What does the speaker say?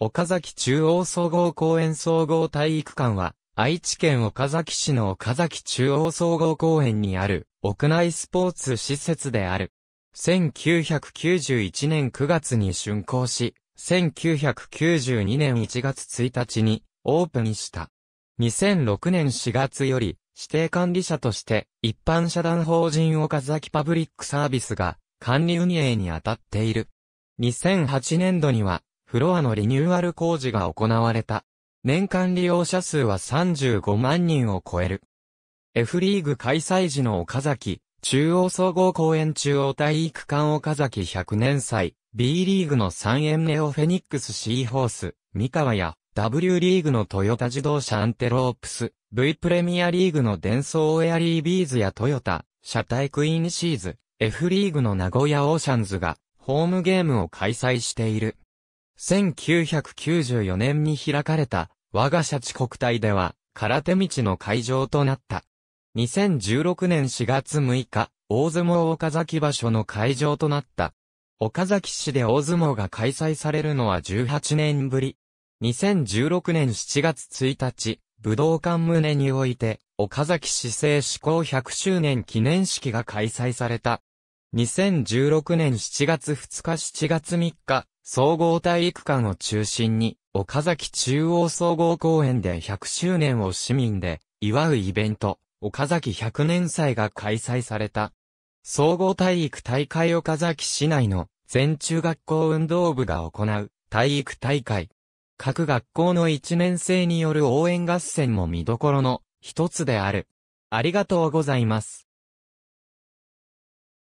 岡崎中央総合公園総合体育館は、愛知県岡崎市の岡崎中央総合公園にある屋内スポーツ施設である。1991年9月に竣工し、1992年1月1日にオープンした。2006年4月より指定管理者として一般社団法人岡崎パブリックサービスが管理運営に当たっている。2008年度にはフロアのリニューアル工事が行われた。年間利用者数は35万人を超える。F リーグ開催時の岡崎、中央総合公園中央体育館岡崎100年祭、B リーグの3円ネオフェニックスシーホース、三河や W リーグのトヨタ自動車アンテロープス、V プレミアリーグのデンソーエアリービーズやトヨタ、車体クイーンシーズ、F リーグの名古屋オーシャンズがホームゲームを開催している。1994年に開かれた我が社地国体では空手道の会場となった。2016年4月6日、大相撲岡崎場所の会場となった。岡崎市で大相撲が開催されるのは18年ぶり。2016年7月1日、武道館棟において、岡崎市政施行100周年記念式が開催された。2016年7月2日7月3日、総合体育館を中心に、岡崎中央総合公園で100周年を市民で祝うイベント、岡崎100年祭が開催された。総合体育大会岡崎市内の全中学校運動部が行う体育大会。各学校の1年生による応援合戦も見どころの一つである。ありがとうございます。